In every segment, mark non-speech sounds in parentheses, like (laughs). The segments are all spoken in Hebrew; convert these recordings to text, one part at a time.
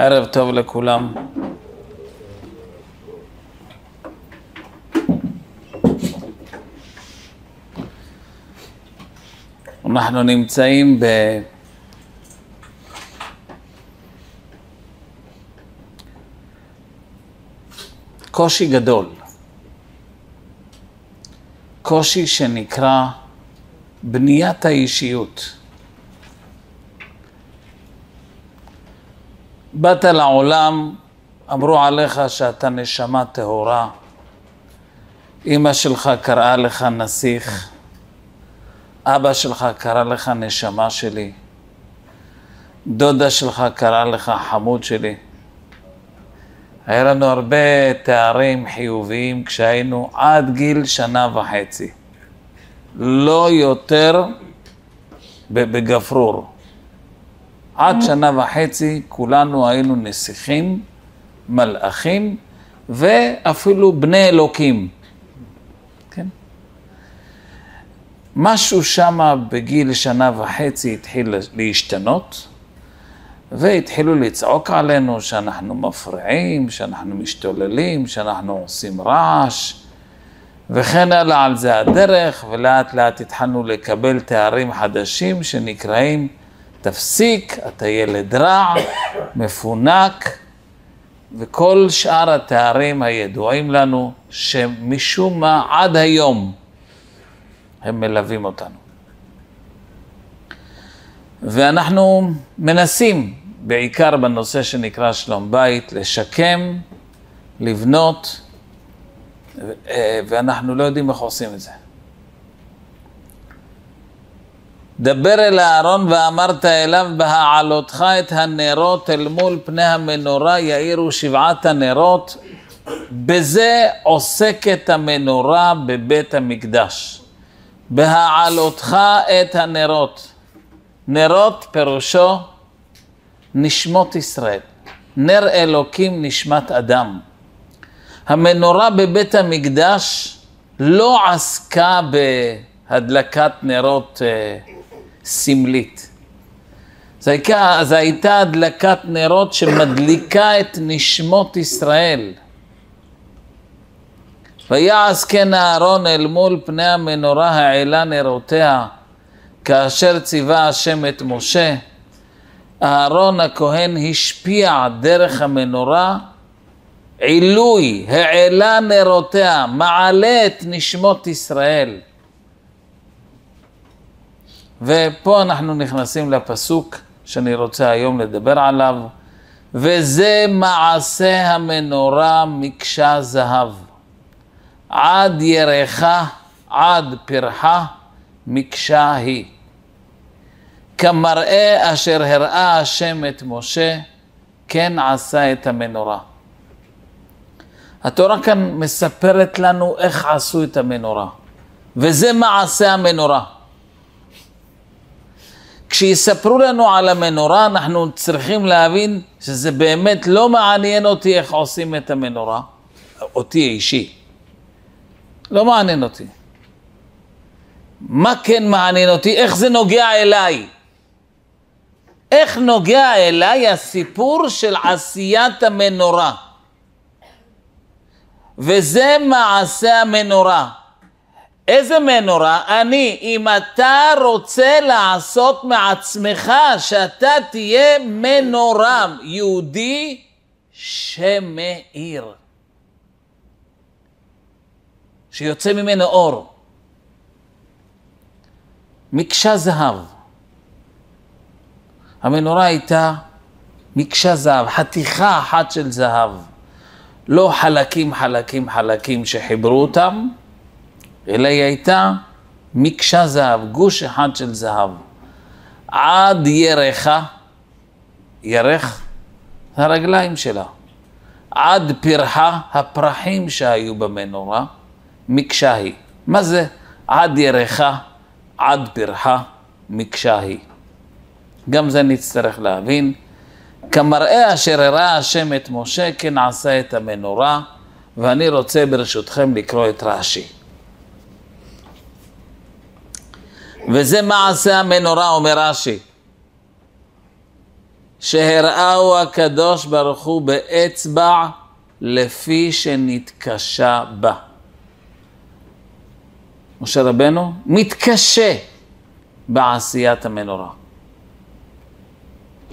ערב טוב לכולם. אנחנו נמצאים בקושי גדול. קושי שנקרא בניית האישיות. באת לעולם, אמרו עליך שאתה נשמה טהורה, אימא שלך קראה לך נסיך, אבא שלך קרא לך נשמה שלי, דודה שלך קראה לך חמוד שלי. היה לנו הרבה תארים חיוביים כשהיינו עד גיל שנה וחצי. לא יותר בגפרור. עד שנה וחצי כולנו היינו נסיכים, מלאכים ואפילו בני אלוקים. כן? משהו שמה בגיל שנה וחצי התחיל להשתנות והתחילו לצעוק עלינו שאנחנו מפריעים, שאנחנו משתוללים, שאנחנו עושים רעש וכן הלאה על זה הדרך ולאט לאט התחלנו לקבל תארים חדשים שנקראים תפסיק, אתה ילד רע, מפונק, וכל שאר התארים הידועים לנו, שמשום מה עד היום הם מלווים אותנו. ואנחנו מנסים, בעיקר בנושא שנקרא שלום בית, לשקם, לבנות, ואנחנו לא יודעים איך עושים את זה. דבר אל אהרון ואמרת אליו בהעלותך את הנרות אל מול פני המנורה יאירו שבעת הנרות. בזה עוסקת המנורה בבית המקדש. בהעלותך את הנרות. נרות פירושו נשמות ישראל. נר אלוקים נשמת אדם. המנורה בבית המקדש לא עסקה בהדלקת נרות סמלית. זו הייתה, הייתה הדלקת נרות שמדליקה את נשמות ישראל. ויעש כן אהרון אל מול פני המנורה העלה נרותיה, כאשר ציווה השם את משה. אהרון הכהן השפיע דרך המנורה עילוי, העלה נרותיה, מעלה את נשמות ישראל. ופה אנחנו נכנסים לפסוק שאני רוצה היום לדבר עליו, וזה מעשה המנורה מקשה זהב. עד ירחה, עד פרחה, מקשה היא. כמראה אשר הראה השם את משה, כן עשה את המנורה. התורה כאן מספרת לנו איך עשו את המנורה, וזה מעשה המנורה. כשיספרו לנו על המנורה, אנחנו צריכים להבין שזה באמת לא מעניין אותי איך עושים את המנורה, אותי אישי. לא מעניין אותי. מה כן מעניין אותי? איך זה נוגע אליי? איך נוגע אליי הסיפור של עשיית המנורה? וזה מעשה המנורה. איזה מנורה? אני, אם אתה רוצה לעשות מעצמך שאתה תהיה מנורה, יהודי שמאיר, שיוצא ממנו אור. מקשה זהב. המנורה הייתה מקשה זהב, חתיכה אחת של זהב. לא חלקים, חלקים, חלקים שחיברו אותם, אלא היא הייתה מקשה זהב, גוש אחד של זהב. עד ירחה, ירך, הרגליים שלה. עד פרחה, הפרחים שהיו במנורה, מקשה היא. מה זה עד ירחה, עד פרחה, מקשה היא? גם זה נצטרך להבין. כמראה אשר הראה השם את משה, כן עשה את המנורה, ואני רוצה ברשותכם לקרוא את רש"י. וזה מעשה המנורה, אומר רש"י. שהראהו הקדוש ברוך הוא באצבע לפי שנתקשה בה. משה רבנו מתקשה בעשיית המנורה.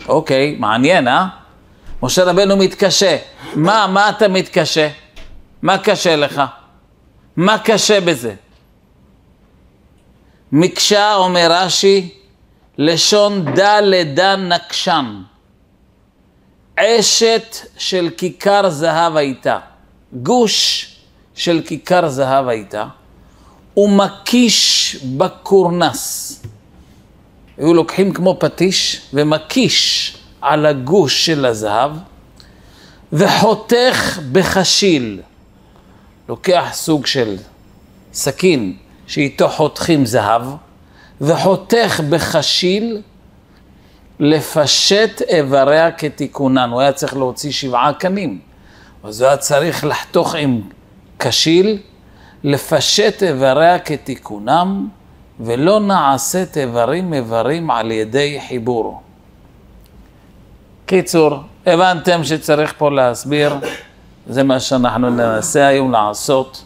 אוקיי, מעניין, אה? משה רבנו מתקשה. מה, מה אתה מתקשה? מה קשה לך? מה קשה בזה? מקשה, אומר רש"י, לשון דא לדא נקשן. אשת של כיכר זהב הייתה, גוש של כיכר זהב הייתה, ומקיש בקורנס. היו לוקחים כמו פטיש ומקיש על הגוש של הזהב, וחותך בחשיל. לוקח סוג של סכין שאיתו חותכים זהב, וחותך בחשיל לפשט איבריה כתיקונן. הוא היה צריך להוציא שבעה קנים. אז הוא היה צריך לחתוך עם קשיל, לפשט איבריה כתיקונם, ולא נעשית איברים איברים על ידי חיבור. קיצור, הבנתם שצריך פה להסביר, זה מה שאנחנו ננסה היום לעשות.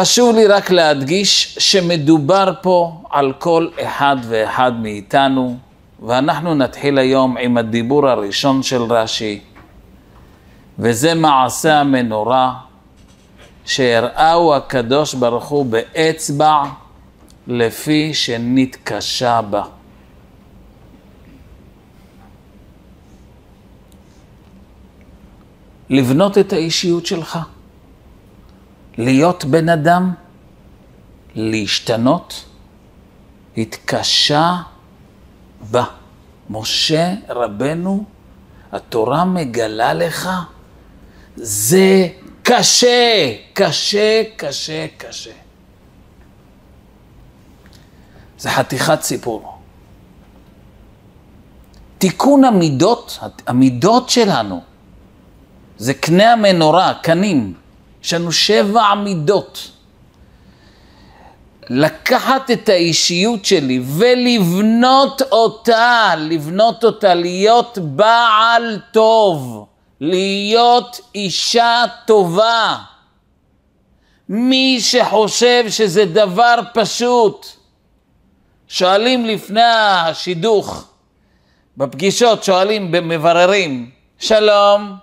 חשוב לי רק להדגיש שמדובר פה על כל אחד ואחד מאיתנו, ואנחנו נתחיל היום עם הדיבור הראשון של רש"י, וזה מעשה המנורה שהראהו הקדוש ברוך הוא באצבע לפי שנתקשה בה. לבנות את האישיות שלך. להיות בן אדם, להשתנות, התקשה בה. משה רבנו, התורה מגלה לך, זה קשה, קשה, קשה, קשה. זה חתיכת סיפור. תיקון המידות, המידות שלנו, זה קנה המנורה, קנים. יש לנו שבע מידות. לקחת את האישיות שלי ולבנות אותה, לבנות אותה, להיות בעל טוב, להיות אישה טובה. מי שחושב שזה דבר פשוט, שואלים לפני השידוך, בפגישות שואלים, מבררים, שלום,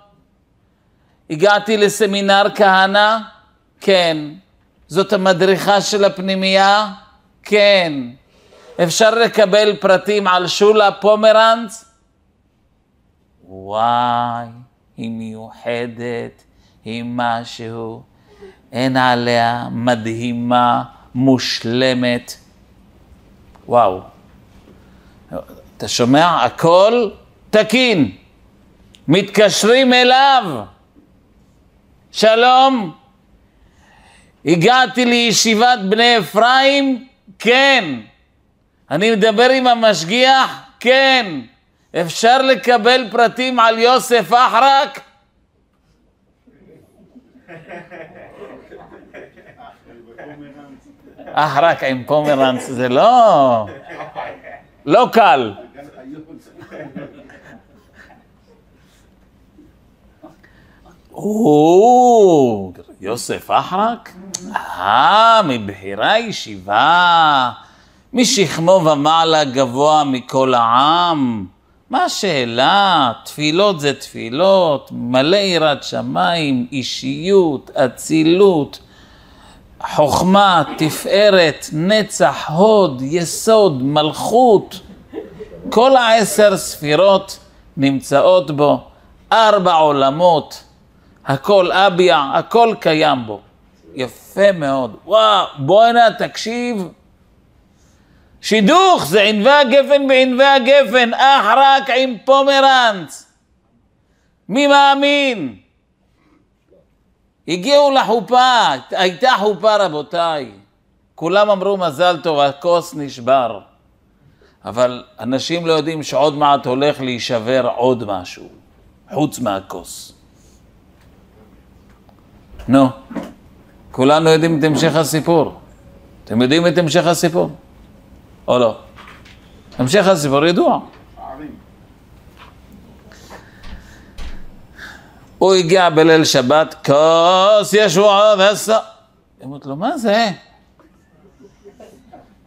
הגעתי לסמינר כהנא? כן. זאת המדריכה של הפנימייה? כן. אפשר לקבל פרטים על שולה פומרנץ? וואי, היא מיוחדת, היא משהו, אין עליה, מדהימה, מושלמת. וואו. אתה שומע? הכל תקין. מתקשרים אליו. שלום, הגעתי לישיבת בני אפרים? כן. אני מדבר עם המשגיח? כן. אפשר לקבל פרטים על יוסף אחרק? אחרק עם פומרנץ זה לא... לא קל. או, יוסף אחרק? אה, מבחירה ישיבה, משכמו ומעלה גבוה מכל העם. מה השאלה? תפילות זה תפילות, מלא יראת שמיים, אישיות, אצילות, חוכמה, תפארת, נצח, הוד, יסוד, מלכות. כל העשר ספירות נמצאות בו, ארבע עולמות. הכל אביה, הכל קיים בו. יפה מאוד. וואו, בואנה, תקשיב. שידוך זה ענבי הגפן בענבי הגפן, אך רק עם פומרנץ. מי מאמין? הגיעו לחופה, הייתה חופה רבותיי. כולם אמרו מזל טוב, הכוס נשבר. אבל אנשים לא יודעים שעוד מעט הולך להישבר עוד משהו, חוץ מהכוס. נו, כולנו יודעים את המשך הסיפור. אתם יודעים את המשך הסיפור? או לא? המשך הסיפור ידוע. הוא הגיע בליל שבת, כוס ישועה ועשה. היא אומרת לו, מה זה?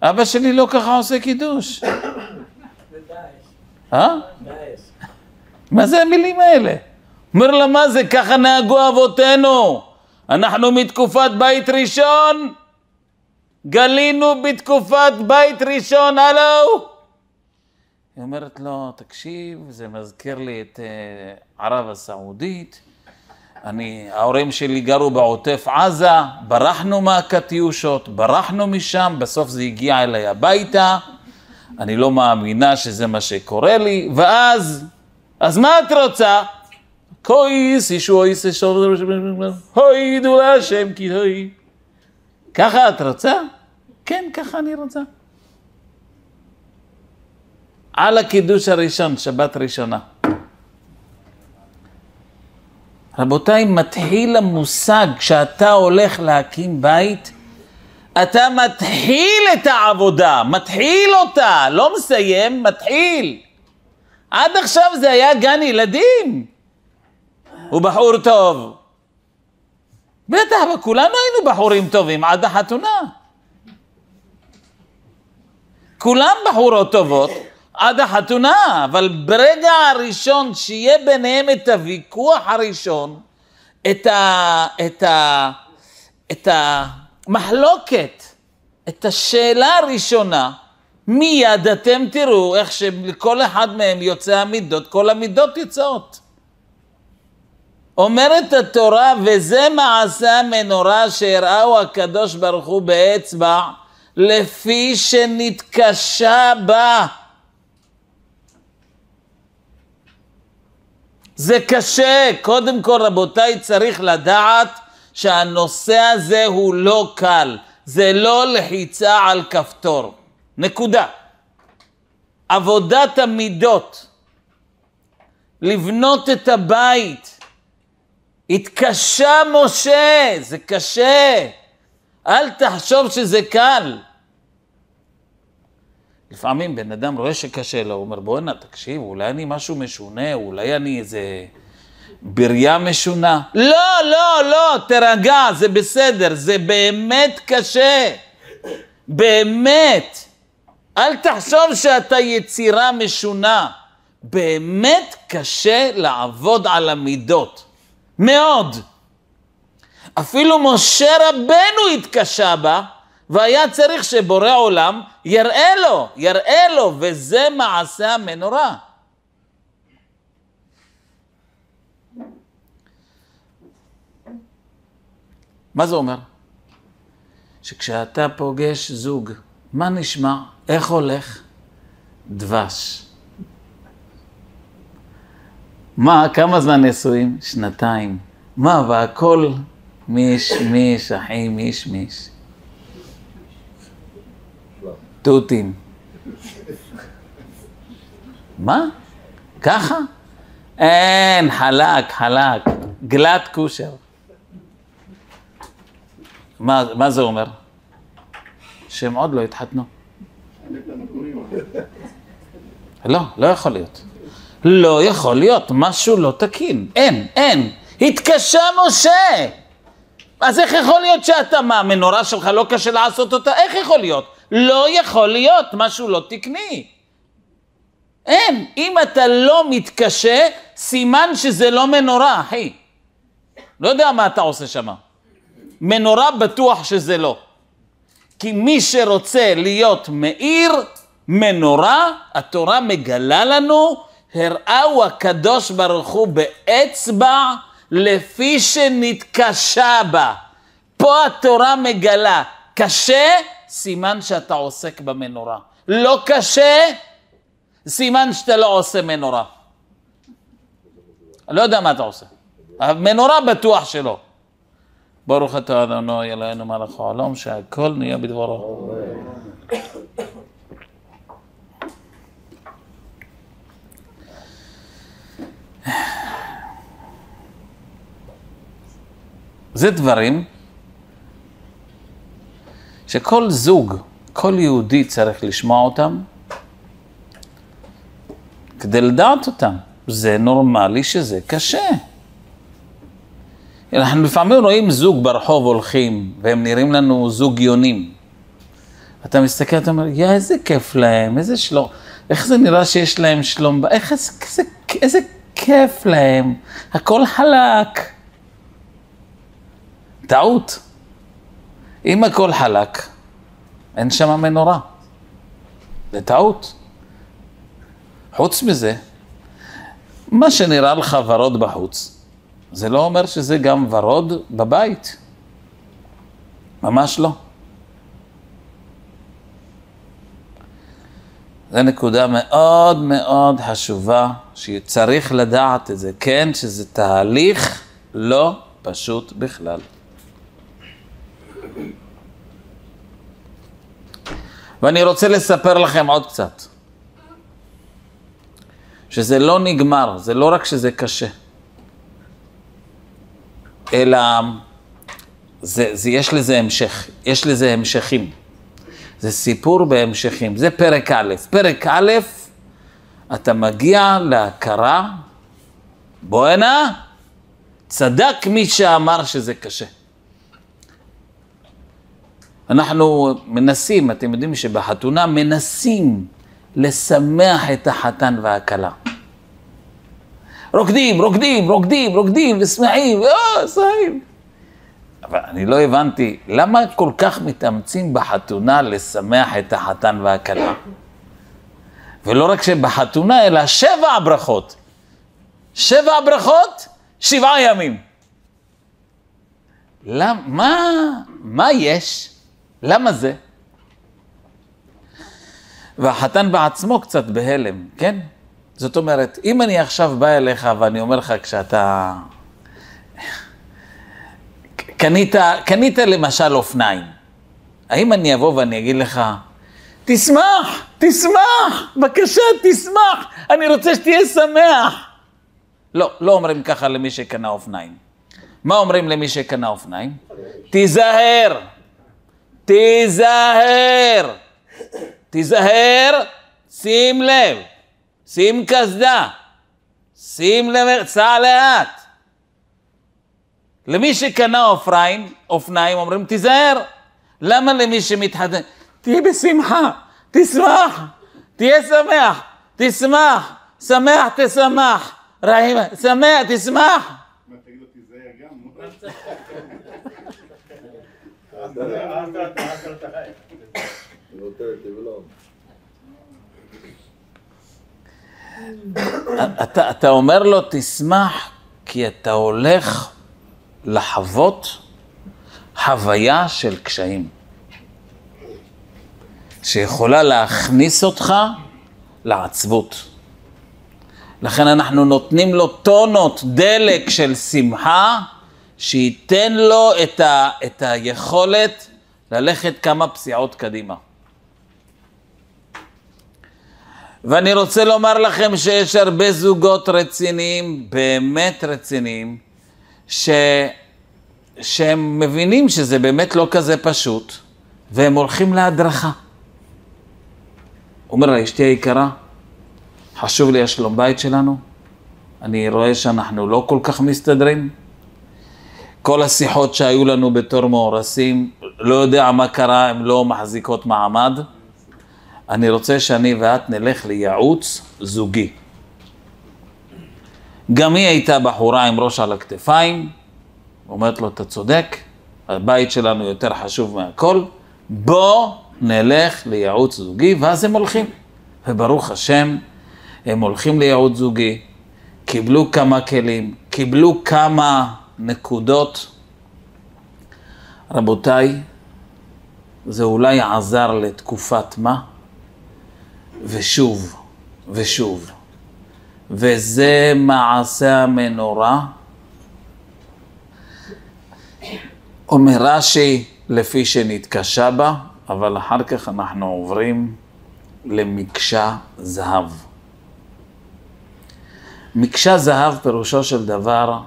אבא שלי לא ככה עושה קידוש. אה? מה זה המילים האלה? אומר לה, מה זה? ככה נהגו אבותינו. אנחנו מתקופת בית ראשון, גלינו בתקופת בית ראשון, הלו? היא אומרת לו, תקשיב, זה מזכיר לי את uh, ערב הסעודית. אני, ההורים שלי גרו בעוטף עזה, ברחנו מהקטיושות, ברחנו משם, בסוף זה הגיע אליי הביתה, אני לא מאמינה שזה מה שקורה לי, ואז, אז מה את רוצה? כויס, ישוע איס, הוי דו להשם כי הוי. ככה את רוצה? כן, ככה אני רוצה. על הקידוש הראשון, שבת ראשונה. רבותיי, מתחיל המושג, כשאתה הולך להקים בית, אתה מתחיל את העבודה, מתחיל אותה, לא מסיים, מתחיל. עד עכשיו זה היה גן ילדים. הוא בחור טוב. בטח, כולנו היינו בחורים טובים עד החתונה. כולם בחורות טובות עד החתונה, אבל ברגע הראשון שיהיה ביניהם את הוויכוח הראשון, את, ה, את, ה, את המחלוקת, את השאלה הראשונה, מיד אתם תראו איך שלכל אחד מהם יוצא המידות, כל המידות יוצאות. אומרת התורה, וזה מעשה המנורה שהראו הקדוש ברוך הוא באצבע, לפי שנתקשה בה. זה קשה. קודם כל, רבותיי, צריך לדעת שהנושא הזה הוא לא קל. זה לא לחיצה על כפתור. נקודה. עבודת המידות, לבנות את הבית. התקשה משה, זה קשה. אל תחשוב שזה קל. לפעמים בן אדם רואה שקשה לו, הוא אומר, בואנה, תקשיב, אולי אני משהו משונה, אולי אני איזה בריה משונה. לא, לא, לא, תרגע, זה בסדר, זה באמת קשה. באמת. אל תחשוב שאתה יצירה משונה. באמת קשה לעבוד על המידות. מאוד. אפילו משה רבנו התקשה בה, והיה צריך שבורא עולם יראה לו, יראה לו, וזה מעשה המנורה. מה זה אומר? שכשאתה פוגש זוג, מה נשמע? איך הולך? דבש. מה, כמה זמן נשואים? שנתיים. מה, והכל מיש מיש, אחי, מיש מיש. תותים. מה? ככה? אין, חלק, חלק, גלת כושר. מה, מה זה אומר? שהם עוד לא התחתנו. לא, לא יכול להיות. לא יכול להיות, משהו לא תקין. אין, אין. התקשה משה. אז איך יכול להיות שאתה, מה, המנורה שלך לא קשה לעשות אותה? איך יכול להיות? לא יכול להיות משהו לא תקני. אין. אם אתה לא מתקשה, סימן שזה לא מנורה, אחי. לא יודע מה אתה עושה שם. מנורה בטוח שזה לא. כי מי שרוצה להיות מאיר, מנורה, התורה מגלה לנו, הראהו הקדוש ברוך הוא באצבע לפי שנתקשה בה. פה התורה מגלה, קשה, סימן שאתה עוסק במנורה. לא קשה, סימן שאתה לא עושה מנורה. לא יודע מה אתה עושה. המנורה בטוח שלא. ברוך אתה אדוני אלוהינו מלך העולם, שהכל נהיה בדברו. זה דברים שכל זוג, כל יהודי צריך לשמוע אותם כדי לדעת אותם. זה נורמלי שזה קשה. אנחנו לפעמים רואים זוג ברחוב הולכים, והם נראים לנו זוג יונים. אתה מסתכל, אתה אומר, יא, איזה כיף להם, איזה שלום, איך זה נראה שיש להם שלום, איך איזה, איזה, איזה כיף להם, הכל חלק. טעות. אם הכל חלק, אין שם מנורה. זה טעות. חוץ מזה, מה שנראה לך ורוד בחוץ, זה לא אומר שזה גם ורוד בבית. ממש לא. זו נקודה מאוד מאוד חשובה, שצריך לדעת את זה, כן, שזה תהליך לא פשוט בכלל. ואני רוצה לספר לכם עוד קצת. שזה לא נגמר, זה לא רק שזה קשה, אלא זה, זה, יש לזה המשך, יש לזה המשכים. זה סיפור בהמשכים, זה פרק א'. פרק א', אתה מגיע להכרה, בואנה, צדק מי שאמר שזה קשה. אנחנו מנסים, אתם יודעים שבחתונה מנסים לשמח את החתן והכלה. רוקדים, רוקדים, רוקדים, רוקדים, ושמחים, אה, שמחים. אבל אני לא הבנתי, למה כל כך מתאמצים בחתונה לשמח את החתן והכלה? ולא רק שבחתונה, אלא שבע ברכות. שבע ברכות, שבעה ימים. למה, מה, מה יש? למה זה? והחתן בעצמו קצת בהלם, כן? זאת אומרת, אם אני עכשיו בא אליך ואני אומר לך כשאתה... קנית, קנית למשל אופניים, האם אני אבוא ואני אגיד לך, תשמח, תשמח, בבקשה, תשמח, אני רוצה שתהיה שמח. לא, לא אומרים ככה למי שקנה אופניים. מה אומרים למי שקנה אופניים? תיזהר, תיזהר. תיזהר, שים לב, שים קסדה, שים לב, סע לאט. למי שקנה אופניים, אופניים אומרים תיזהר. למה למי שמתחתן? תהיה בשמחה, תשמח, תהיה שמח, תשמח, שמח תשמח, רעים, שמח, תשמח. אתה, אתה אומר לו, תשמח, כי אתה הולך לחוות חוויה של קשיים, שיכולה להכניס אותך לעצבות. לכן אנחנו נותנים לו טונות דלק של שמחה, שייתן לו את, ה, את היכולת ללכת כמה פסיעות קדימה. ואני רוצה לומר לכם שיש הרבה זוגות רציניים, באמת רציניים, ש... שהם מבינים שזה באמת לא כזה פשוט, והם הולכים להדרכה. אומר לה, אשתי היקרה, חשוב לי השלום בית שלנו, אני רואה שאנחנו לא כל כך מסתדרים. כל השיחות שהיו לנו בתור מאורסים, לא יודע מה קרה, הן לא מחזיקות מעמד. אני רוצה שאני ואת נלך לייעוץ זוגי. גם היא הייתה בחורה עם ראש על הכתפיים, אומרת לו, אתה צודק, הבית שלנו יותר חשוב מהכל, בוא נלך לייעוץ זוגי, ואז הם הולכים. וברוך השם, הם הולכים לייעוץ זוגי, קיבלו כמה כלים, קיבלו כמה נקודות. רבותיי, זה אולי עזר לתקופת מה? ושוב, ושוב. וזה מעשה המנורה. אומר רש"י, לפי שנתקשה בה, אבל אחר כך אנחנו עוברים למקשה זהב. מקשה זהב פירושו של דבר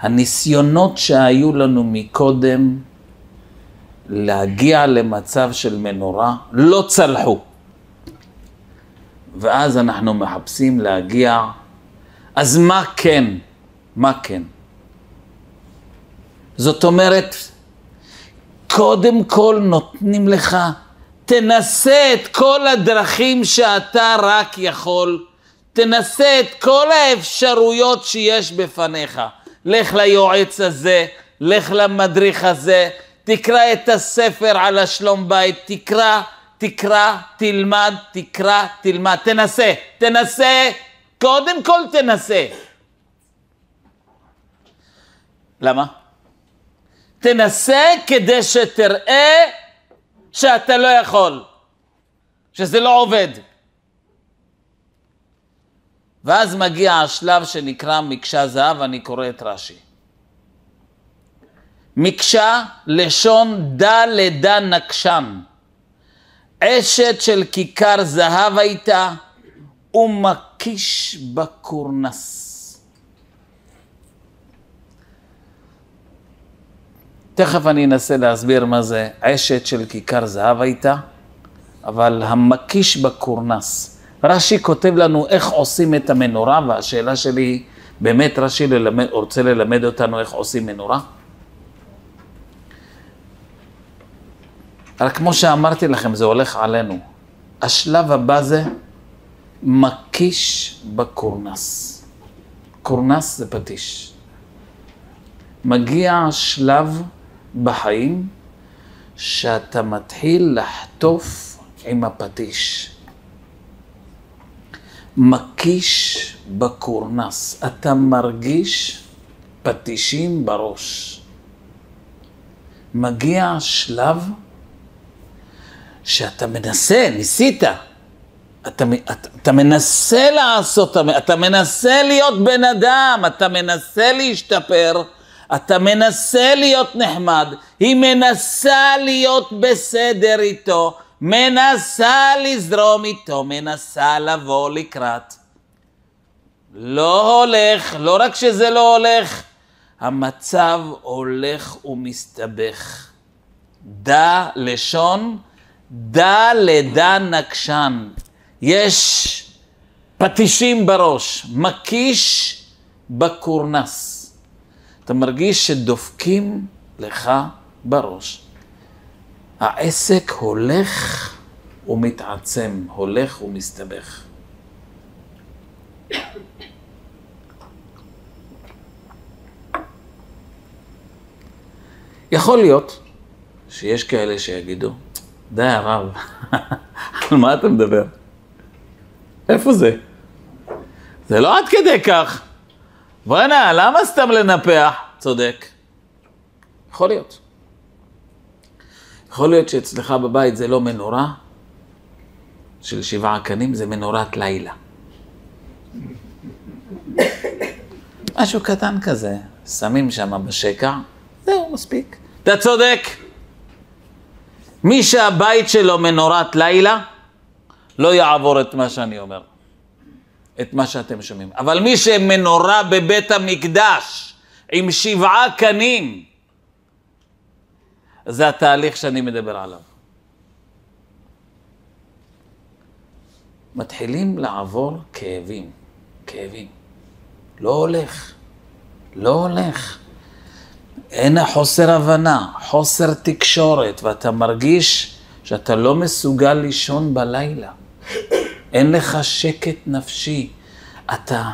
שהניסיונות שהיו לנו מקודם להגיע למצב של מנורה לא צלחו. ואז אנחנו מחפשים להגיע, אז מה כן? מה כן? זאת אומרת, קודם כל נותנים לך, תנסה את כל הדרכים שאתה רק יכול, תנסה את כל האפשרויות שיש בפניך. לך ליועץ הזה, לך למדריך הזה, תקרא את הספר על השלום בית, תקרא, תקרא, תלמד, תקרא, תלמד, תנסה, תנסה, קודם כל תנסה. למה? תנסה כדי שתראה שאתה לא יכול, שזה לא עובד. ואז מגיע השלב שנקרא מקשה זהב, אני קורא את רש"י. מקשה, לשון דה לדה נקשן. אשת של כיכר זהב הייתה, ומקיש בקורנס. תכף אני אנסה להסביר מה זה אשת של כיכר זהב הייתה, אבל המקיש בקורנס. רש"י כותב לנו איך עושים את המנורה, והשאלה שלי באמת רש"י ללמד, רוצה ללמד אותנו איך עושים מנורה? רק כמו שאמרתי לכם, זה הולך עלינו. השלב הבא זה מקיש בקורנס. קורנס זה פטיש. מגיע שלב בחיים שאתה מתחיל לחטוף עם הפטיש. מקיש בקורנס, אתה מרגיש פטישים בראש. מגיע שלב שאתה מנסה, ניסית, אתה, אתה, אתה מנסה לעשות, אתה מנסה להיות בן אדם, אתה מנסה להשתפר, אתה מנסה להיות נחמד, היא מנסה להיות בסדר איתו, מנסה לזרום איתו, מנסה לבוא לקראת. לא הולך, לא רק שזה לא הולך, המצב הולך ומסתבך. דע לשון, דע לדע נקשן. יש פטישים בראש, מקיש בקורנס. אתה מרגיש שדופקים לך בראש. העסק הולך ומתעצם, הולך ומסתבך. יכול להיות שיש כאלה שיגידו, די הרב, על מה אתה מדבר? איפה זה? זה לא עד כדי כך. בוא'נה, למה סתם לנפח? צודק. יכול להיות. יכול להיות שאצלך בבית זה לא מנורה של שבעה קנים, זה מנורת לילה. משהו קטן כזה, שמים שם בשקע, זהו, מספיק. אתה צודק. מי שהבית שלו מנורת לילה, לא יעבור את מה שאני אומר. את מה שאתם שומעים. אבל מי שמנורה בבית המקדש עם שבעה קנים, זה התהליך שאני מדבר עליו. מתחילים לעבור כאבים, כאבים. לא הולך, לא הולך. אין חוסר הבנה, חוסר תקשורת, ואתה מרגיש שאתה לא מסוגל לישון בלילה. אין לך שקט נפשי. אתה,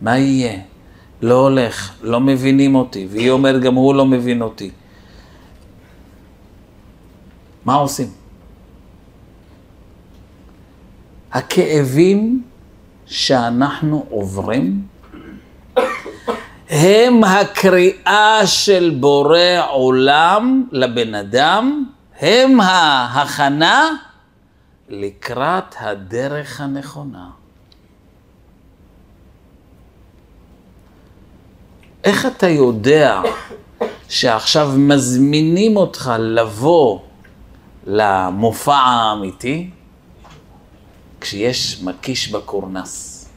מה יהיה? לא הולך, לא מבינים אותי, והיא אומרת, גם הוא לא מבין אותי. מה עושים? הכאבים שאנחנו עוברים הם הקריאה של בורא עולם לבן אדם, הם ההכנה לקראת הדרך הנכונה. איך אתה יודע שעכשיו מזמינים אותך לבוא למופע האמיתי כשיש מקיש בקורנס?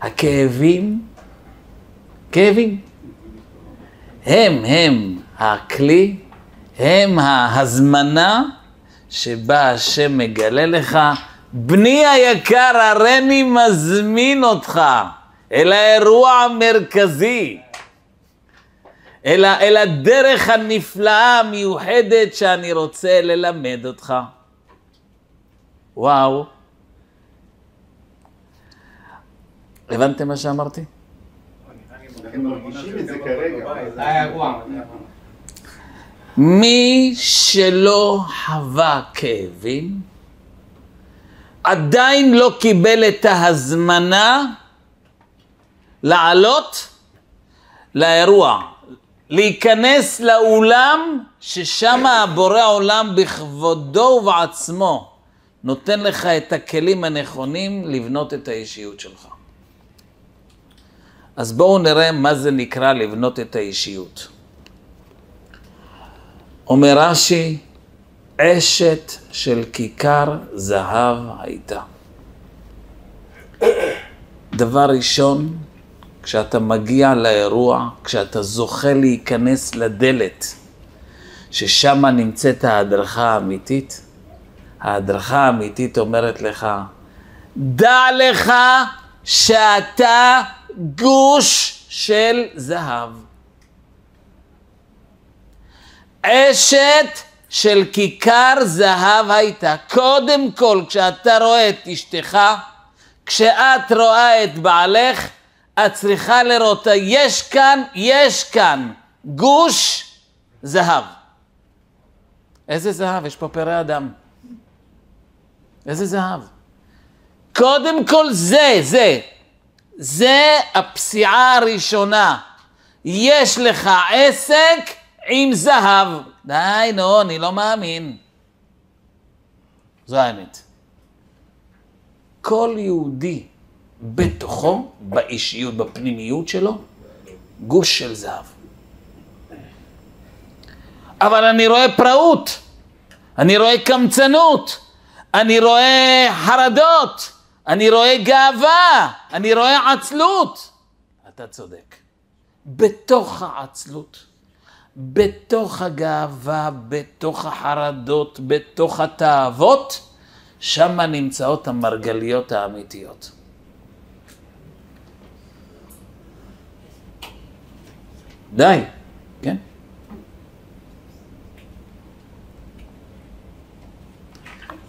הכאבים, כאבים, הם הם הכלי, הם ההזמנה שבה השם מגלה לך, בני היקר, הריני מזמין אותך אל האירוע המרכזי, אלא אל הדרך הנפלאה המיוחדת שאני רוצה ללמד אותך. וואו. הבנתם מה שאמרתי? מי שלא חווה כאבים, עדיין לא קיבל את ההזמנה לעלות לאירוע, להיכנס לאולם ששם הבורא עולם בכבודו ובעצמו נותן לך את הכלים הנכונים לבנות את האישיות שלך. אז בואו נראה מה זה נקרא לבנות את האישיות. אומר רש"י, אשת של כיכר זהב הייתה. דבר ראשון, כשאתה מגיע לאירוע, כשאתה זוכה להיכנס לדלת, ששם נמצאת ההדרכה האמיתית, ההדרכה האמיתית אומרת לך, דע לך שאתה גוש של זהב. אשת של כיכר זהב הייתה. קודם כל, כשאתה רואה את אשתך, כשאת רואה את בעלך, את צריכה לראות, יש כאן, יש כאן גוש זהב. איזה זהב? יש פה פרא אדם. איזה זהב? קודם כל זה, זה. זה הפסיעה הראשונה. יש לך עסק עם זהב. די, נו, אני לא מאמין. זו האמת. כל יהודי בתוכו, באישיות, בפנימיות שלו, גוש של זהב. אבל אני רואה פראות, אני רואה קמצנות, אני רואה חרדות, אני רואה גאווה, אני רואה עצלות. אתה צודק. בתוך העצלות, בתוך הגאווה, בתוך החרדות, בתוך התאוות, שם נמצאות המרגליות האמיתיות. די, כן?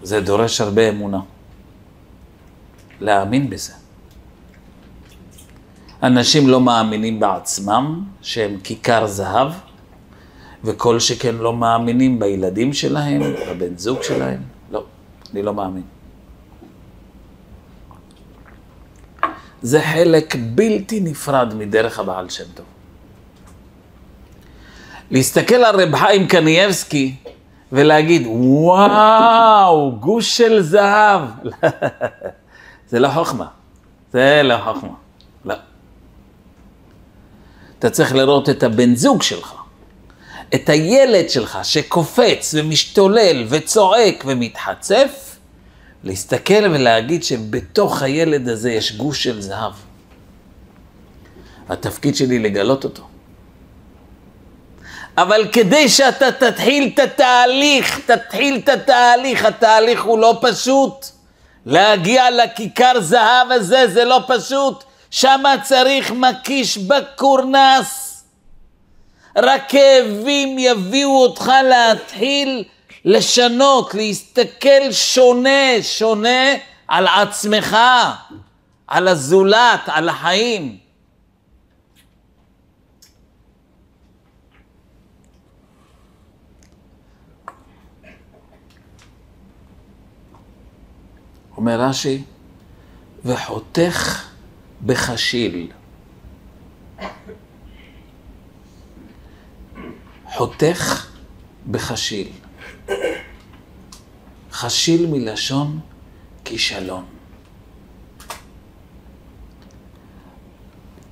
זה דורש הרבה אמונה. להאמין בזה. אנשים לא מאמינים בעצמם שהם כיכר זהב, וכל שכן לא מאמינים בילדים שלהם, בבן זוג שלהם. לא, אני לא מאמין. זה חלק בלתי נפרד מדרך הבעל שם טוב. להסתכל על רב חיים קנייבסקי ולהגיד, וואו, גוש של זהב. (laughs) זה לא חוכמה. זה לא חוכמה. לא. אתה צריך לראות את הבן זוג שלך, את הילד שלך שקופץ ומשתולל וצועק ומתחצף, להסתכל ולהגיד שבתוך הילד הזה יש גוש של זהב. התפקיד שלי לגלות אותו. אבל כדי שאתה תתחיל את התהליך, תתחיל את התהליך, התהליך הוא לא פשוט. להגיע לכיכר זהב הזה זה לא פשוט, שמה צריך מקיש בקורנס. רק כאבים יביאו אותך להתחיל לשנות, להסתכל שונה, שונה על עצמך, על הזולת, על החיים. אומר רש"י, וחותך בחשיל. חותך בחשיל. חשיל מלשון כישלון.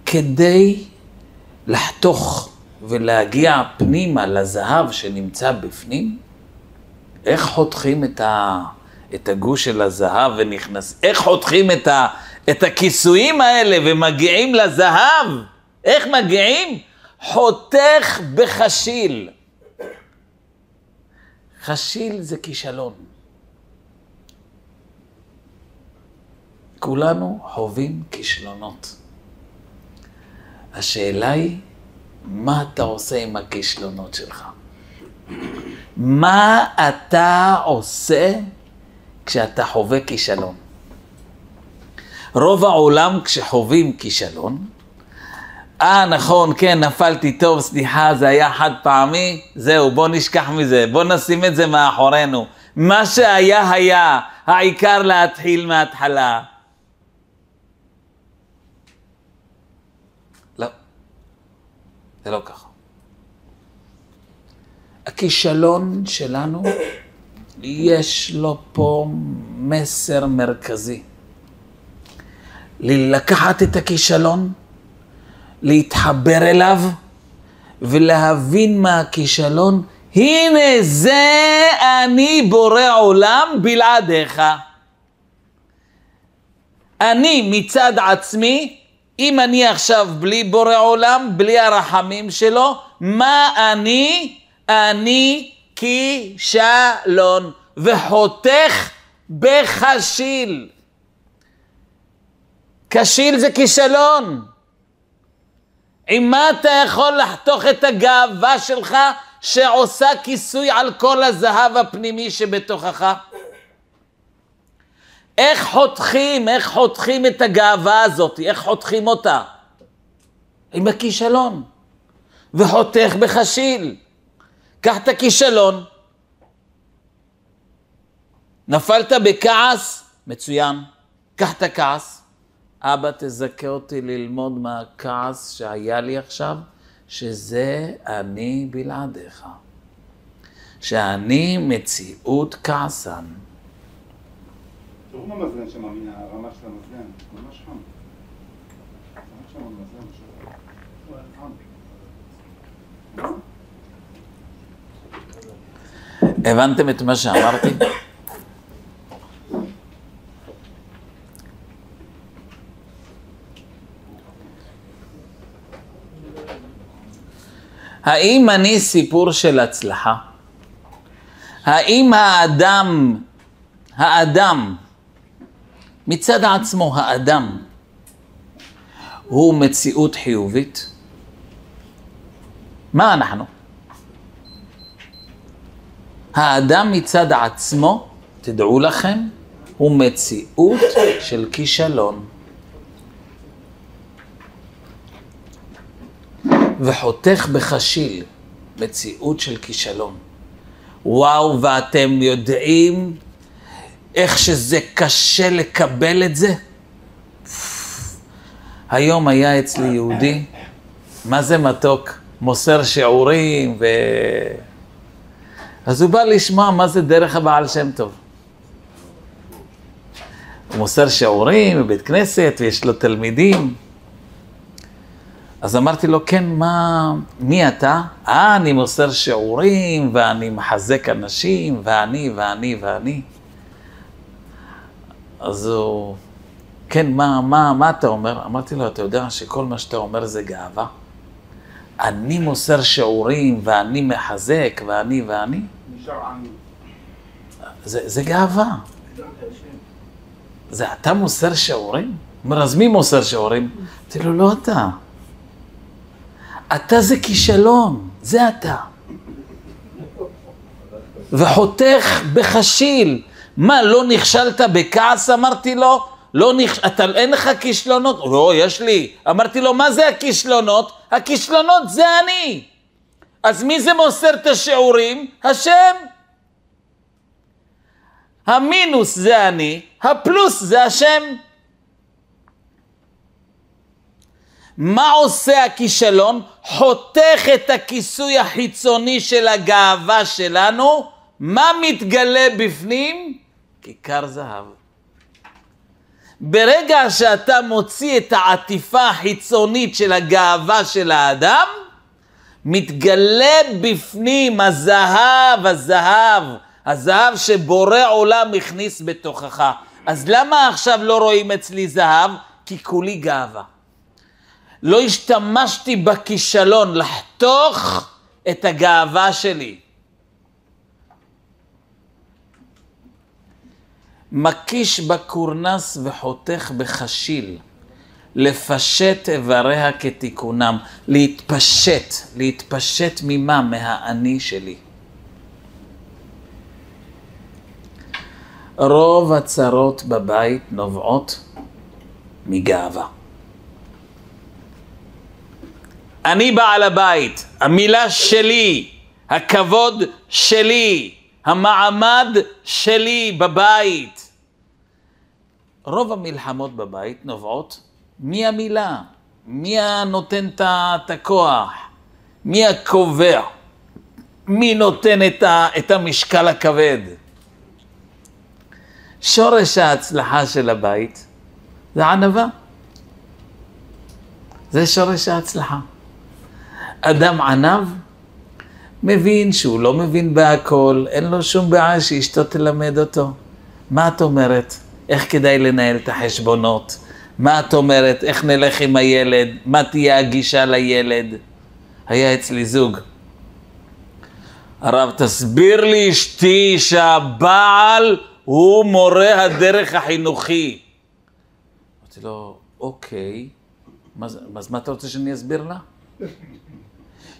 כדי לחתוך ולהגיע פנימה לזהב שנמצא בפנים, איך חותכים את ה... את הגוש של הזהב ונכנס, איך חותכים את, ה, את הכיסויים האלה ומגיעים לזהב? איך מגיעים? חותך בחשיל. חשיל זה כישלון. כולנו חווים כישלונות. השאלה היא, מה אתה עושה עם הכישלונות שלך? מה אתה עושה כשאתה חווה כישלון? רוב העולם כשחווים כישלון, אה נכון, כן, נפלתי טוב, סליחה, זה היה חד פעמי, זהו, בוא נשכח מזה, בוא נשים את זה מאחורינו. מה שהיה היה, העיקר להתחיל מההתחלה. לא, זה לא ככה. הכישלון שלנו, יש לו פה מסר מרכזי. לקחת את הכישלון, להתחבר אליו ולהבין מה הכישלון. הנה זה אני בורא עולם בלעדיך. אני מצד עצמי, אם אני עכשיו בלי בורא עולם, בלי הרחמים שלו, מה אני? אני כישלון וחותך בחשיל. כשיל זה כישלון. עם מה אתה יכול לחתוך את הגאווה שלך שעושה כיסוי על כל הזהב הפנימי שבתוכך? איך חותכים, איך חותכים את הגאווה הזאת, איך חותכים אותה? עם הכישלון. וחותך בחשיל. קח את הכישלון. נפלת בכעס? מצוין. קח את הכעס. אבא, תזכה אותי ללמוד מהכעס שהיה לי עכשיו, שזה אני בלעדיך. שאני מציאות כעסן. תראו במזלן שם מן הרמה של המזלן, ממש חם. ממש שם המזלן. חם. הבנתם את מה שאמרתי? האם אני סיפור של הצלחה? האם האדם, האדם, מצד עצמו, האדם, הוא מציאות חיובית? מה אנחנו? האדם מצד עצמו, תדעו לכם, הוא מציאות של כישלון. וחותך בחשיל, מציאות של כישלון. וואו, ואתם יודעים איך שזה קשה לקבל את זה? היום היה אצלי יהודי, מה זה מתוק? מוסר שיעורים ו... אז הוא בא לשמוע מה זה דרך הבעל שם טוב. הוא מוסר שיעורים בבית כנסת ויש לו תלמידים. אז אמרתי לו, כן, מה, מי אתה? אה, אני מוסר שיעורים, ואני מחזק אנשים, ואני, ואני, ואני. אז הוא, כן, מה, מה, מה אתה אומר? אמרתי לו, אתה יודע שכל מה שאתה אומר זה גאווה? אני מוסר שיעורים, ואני מחזק, ואני, ואני? זה, זה גאווה. זה אתה מוסר שיעורים? אומר, אז מי מוסר שיעורים? אמרתי לו, לא אתה. אתה זה כישלון, זה אתה. וחותך בחשיל. מה, לא נכשלת בכעס? אמרתי לו, לא נכ... אתה, אין לך כישלונות? לא, יש לי. אמרתי לו, מה זה הכישלונות? הכישלונות זה אני. אז מי זה מוסר את השיעורים? השם. המינוס זה אני, הפלוס זה השם. מה עושה הכישלון? חותך את הכיסוי החיצוני של הגאווה שלנו, מה מתגלה בפנים? כיכר זהב. ברגע שאתה מוציא את העטיפה החיצונית של הגאווה של האדם, מתגלה בפנים הזהב, הזהב, הזהב שבורא עולם הכניס בתוכך. אז למה עכשיו לא רואים אצלי זהב? כי כולי גאווה. לא השתמשתי בכישלון לחתוך את הגאווה שלי. מקיש בקורנס וחותך בחשיל. לפשט איבריה כתיקונם, להתפשט, להתפשט ממה? מהאני שלי. רוב הצרות בבית נובעות מגאווה. אני בעל הבית, המילה שלי, הכבוד שלי, המעמד שלי בבית. רוב המלחמות בבית נובעות מי המילה, מי הנותן את הכוח, מי הקובע, מי נותן את, ה, את המשקל הכבד. שורש ההצלחה של הבית זה ענווה. זה שורש ההצלחה. אדם ענב מבין שהוא לא מבין בהכל, אין לו שום בעיה שאשתו תלמד אותו. מה את אומרת? איך כדאי לנהל את החשבונות? מה את אומרת? איך נלך עם הילד? מה תהיה הגישה לילד? היה אצלי זוג. הרב, תסביר לי אשתי שהבעל הוא מורה הדרך החינוכי. אמרתי לו, אוקיי, אז מה אתה רוצה שאני אסביר לה?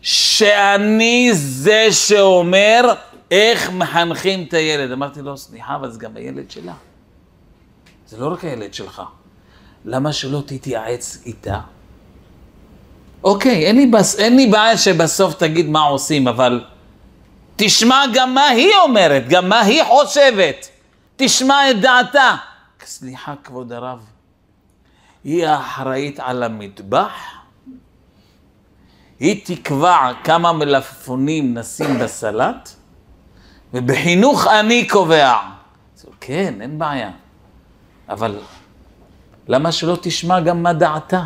שאני זה שאומר איך מחנכים את הילד. אמרתי לו, סליחה, אבל זה גם הילד שלה. זה לא רק הילד שלך. למה שלא תתייעץ איתה? אוקיי, אין לי, בס... אין לי בעיה שבסוף תגיד מה עושים, אבל תשמע גם מה היא אומרת, גם מה היא חושבת. תשמע את דעתה. סליחה, כבוד הרב, היא האחראית על המטבח? היא תקבע כמה מלפפונים נשים בסלט, ובחינוך אני קובע. כן, אין בעיה. אבל למה שלא תשמע גם מה דעתה?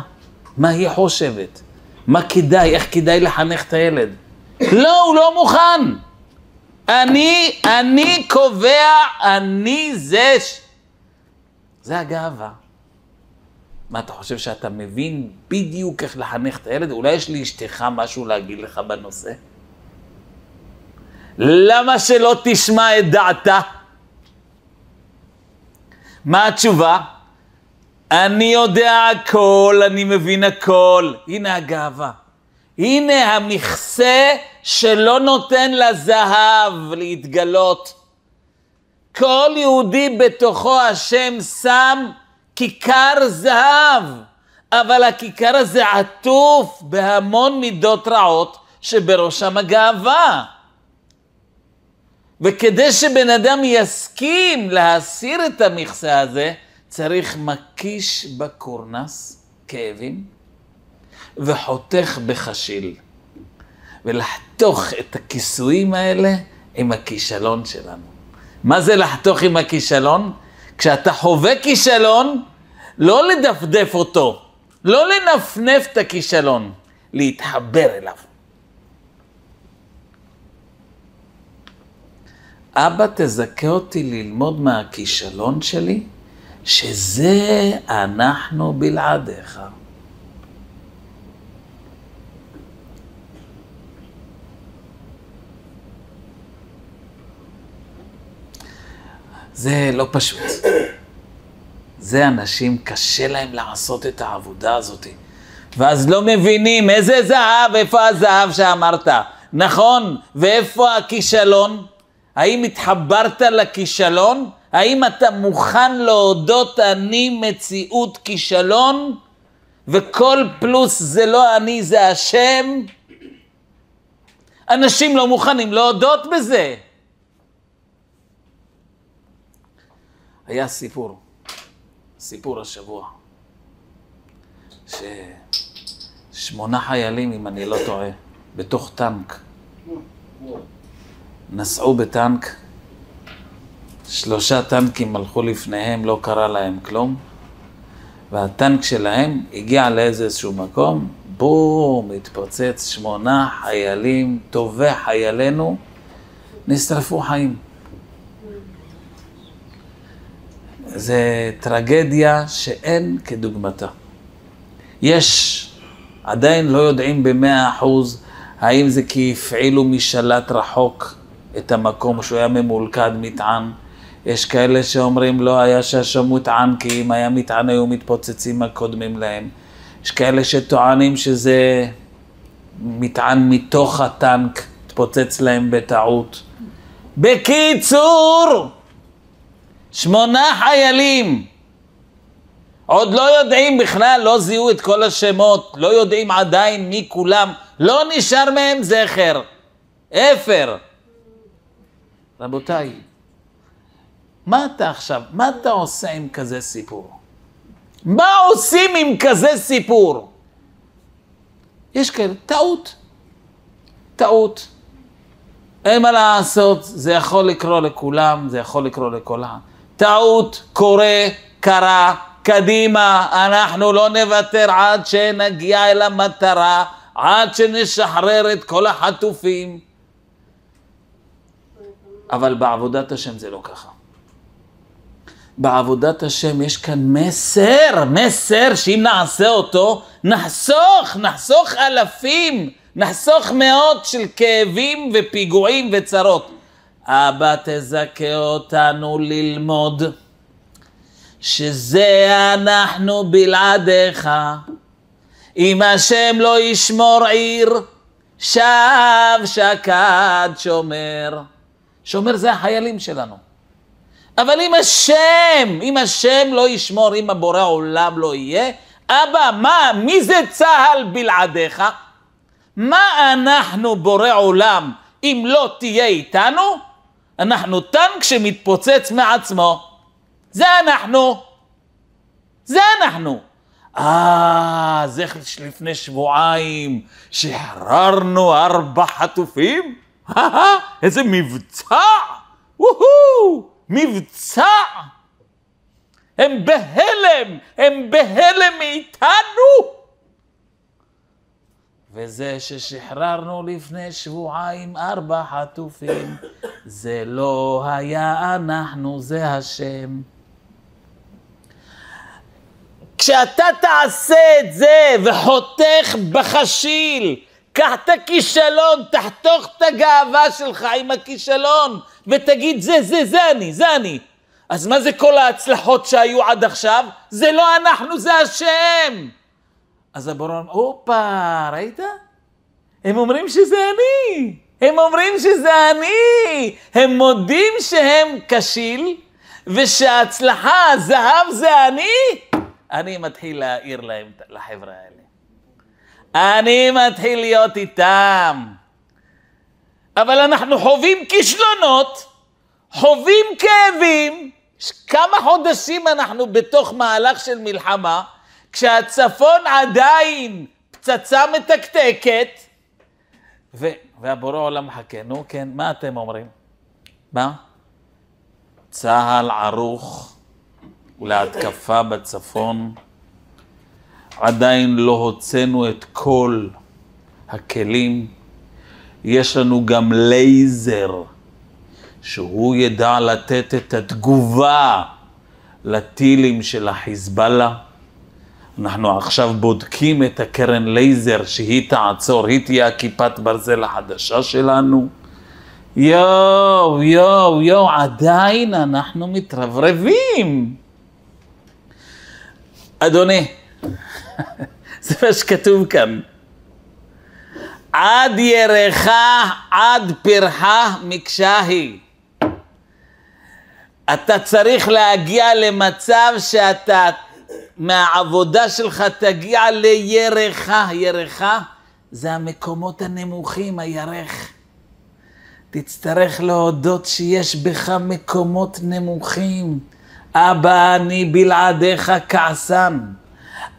מה היא חושבת? מה כדאי? איך כדאי לחנך את הילד? לא, הוא לא מוכן. אני, אני קובע, אני זה ש... זה הגאווה. מה, אתה חושב שאתה מבין בדיוק איך לחנך את הילד? אולי יש לאשתך משהו להגיד לך בנושא? למה שלא תשמע את דעתה? מה התשובה? אני יודע הכל, אני מבין הכל. הנה הגאווה. הנה המכסה שלא נותן לזהב להתגלות. כל יהודי בתוכו השם שם כיכר זהב, אבל הכיכר הזה עטוף בהמון מידות רעות שבראשם הגאווה. וכדי שבן אדם יסכים להסיר את המכסה הזה, צריך מקיש בקורנס, כאבים, וחותך בחשיל. ולחתוך את הכיסויים האלה עם הכישלון שלנו. מה זה לחתוך עם הכישלון? כשאתה חווה כישלון, לא לדפדף אותו, לא לנפנף את הכישלון, להתחבר אליו. אבא, תזכה אותי ללמוד מהכישלון שלי, שזה אנחנו בלעדיך. זה לא פשוט. זה אנשים, קשה להם לעשות את העבודה הזאת. ואז לא מבינים איזה זהב, איפה הזהב שאמרת. נכון, ואיפה הכישלון? האם התחברת לכישלון? האם אתה מוכן להודות אני מציאות כישלון? וכל פלוס זה לא אני, זה השם? אנשים לא מוכנים להודות בזה. היה סיפור, סיפור השבוע, ששמונה חיילים, אם אני לא טועה, בתוך טנק, נסעו בטנק, שלושה טנקים הלכו לפניהם, לא קרה להם כלום, והטנק שלהם הגיע לאיזשהו מקום, בום, התפוצץ, שמונה חיילים, טובי חיילינו, נשרפו חיים. זה טרגדיה שאין כדוגמתה. יש, עדיין לא יודעים במאה אחוז האם זה כי הפעילו משלט רחוק את המקום שהוא היה ממולכד מטען. יש כאלה שאומרים לא היה שהשם מוטען כי אם היה מטען היו מתפוצצים הקודמים להם. יש כאלה שטוענים שזה מטען מתוך הטנק, התפוצץ להם בטעות. בקיצור, שמונה חיילים, עוד לא יודעים בכלל, לא זיהו את כל השמות, לא יודעים עדיין מי כולם, לא נשאר מהם זכר. אפר. רבותיי, מה אתה עכשיו, מה אתה עושה עם כזה סיפור? מה עושים עם כזה סיפור? יש כאלה, טעות. טעות. אין מה לעשות, זה יכול לקרות לכולם, זה יכול לקרות לכולם. טעות, קורה, קרה, קדימה, אנחנו לא נוותר עד שנגיע אל המטרה, עד שנשחרר את כל החטופים. אבל בעבודת השם זה לא ככה. בעבודת השם יש כאן מסר, מסר שאם נעשה אותו, נחסוך, נחסוך אלפים, נחסוך מאות של כאבים ופיגועים וצרות. אבא תזכה אותנו ללמוד שזה אנחנו בלעדיך. אם השם לא ישמור עיר, שב שקד שומר. שומר זה החיילים שלנו. אבל אם השם, אם השם לא ישמור, אם הבורא עולם לא יהיה, אבא, מה, מי זה צה"ל בלעדיך? מה אנחנו בורא עולם אם לא תהיה איתנו? אנחנו טנק שמתפוצץ מעצמו. זה אנחנו. זה אנחנו. אה, זה לפני שבועיים שחררנו ארבע חטופים? איזה מבצע! וואו! מבצע! הם בהלם, הם בהלם מאיתנו! וזה ששחררנו לפני שבועיים ארבע חטופים, זה לא היה אנחנו, זה השם. כשאתה תעשה את זה וחותך בחשיל, קח את הכישלון, תחתוך את הגאווה שלך עם הכישלון, ותגיד, זה, זה, זה אני, זה אני. אז מה זה כל ההצלחות שהיו עד עכשיו? זה לא אנחנו, זה השם. אז הבורא אומר, הופה, ראית? הם אומרים שזה אני. הם אומרים שזה אני. הם מודים שהם כשיר, ושההצלחה, הזהב זה אני. אני מתחיל להעיר להם, לחבר'ה האלה. אני מתחיל להיות איתם. אבל אנחנו חווים כישלונות, חווים כאבים. כמה חודשים אנחנו בתוך מהלך של מלחמה, כשהצפון עדיין פצצה מתקתקת, ו... והבורא עולם מחכה. נו, כן, מה אתם אומרים? מה? צה"ל ערוך להתקפה בצפון. עדיין לא הוצאנו את כל הכלים. יש לנו גם לייזר, שהוא ידע לתת את התגובה לטילים של החיזבאללה. אנחנו עכשיו בודקים את הקרן לייזר שהיא תעצור, היא תהיה הכיפת ברזל החדשה שלנו. יואו, יואו, יואו, עדיין אנחנו מתרברבים. אדוני, (laughs) זה מה שכתוב כאן. עד ירחה, עד פרחה מקשה היא. אתה צריך להגיע למצב שאתה מהעבודה שלך תגיע לירחה. ירחה זה המקומות הנמוכים, הירך. תצטרך להודות שיש בך מקומות נמוכים. אבא, אני בלעדיך כעסן.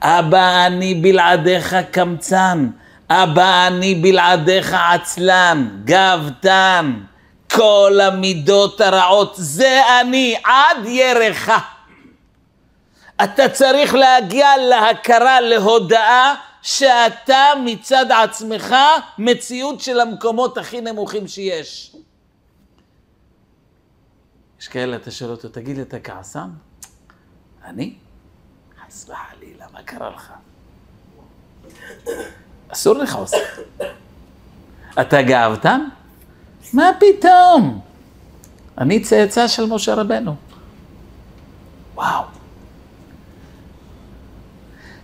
אבא, אני בלעדיך קמצן. אבא, אני בלעדיך עצלן, גאוותן. כל המידות הרעות, זה אני, עד ירחה. אתה צריך להגיע להכרה, להודאה, שאתה מצד עצמך מציאות של המקומות הכי נמוכים שיש. יש כאלה, אתה שואל אותו, תגיד לי, אתה כעסן? אני? חס וחלילה, מה קרה לך? אסור לך עושה. אתה גאוותן? מה פתאום? אני צאצא של משה רבנו. וואו.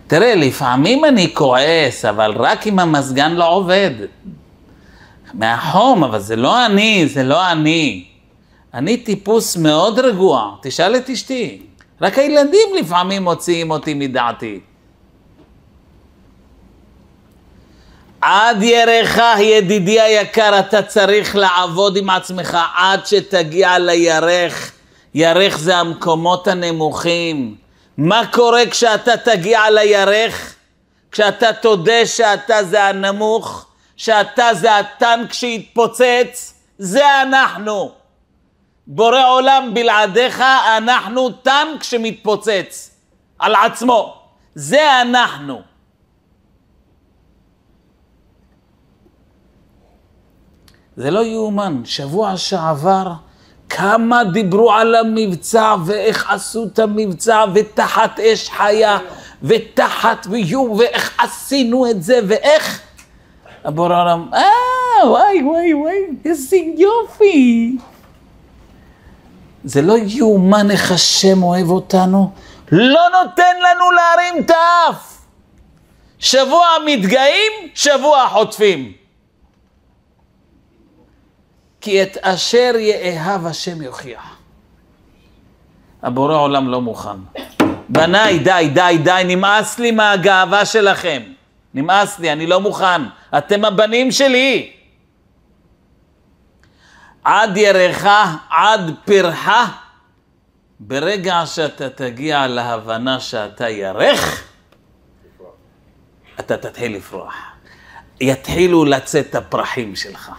תראה, לפעמים אני כועס, אבל רק אם המזגן לא עובד. מהחום, אבל זה לא אני, זה לא אני. אני טיפוס מאוד רגוע, תשאל את אשתי. רק הילדים לפעמים מוציאים אותי מדעתי. עד ירך, ידידי היקר, אתה צריך לעבוד עם עצמך עד שתגיע לירך. ירך זה המקומות הנמוכים. מה קורה כשאתה תגיע לירך? כשאתה תודה שאתה זה הנמוך, שאתה זה הטנק שהתפוצץ, זה אנחנו. בורא עולם בלעדיך, אנחנו טנק שמתפוצץ על עצמו. זה אנחנו. זה לא יאומן, שבוע שעבר כמה דיברו על המבצע ואיך עשו את המבצע ותחת אש חיה ותחת ויו ואיך עשינו את זה ואיך הבורא עולם, אה, וואי וואי וואי, איזה יופי. זה לא יאומן איך השם אוהב אותנו, לא נותן לנו להרים את האף. שבוע מתגאים, שבוע חוטפים. כי את אשר יאהב השם יוכיח. הבורא עולם לא מוכן. בניי, די, די, די, נמאס לי מהגאווה שלכם. נמאס לי, אני לא מוכן. אתם הבנים שלי. עד ירך, עד פרחה. ברגע שאתה תגיע להבנה שאתה ירך, אתה תתחיל לפרוח. יתחילו לצאת הפרחים שלך.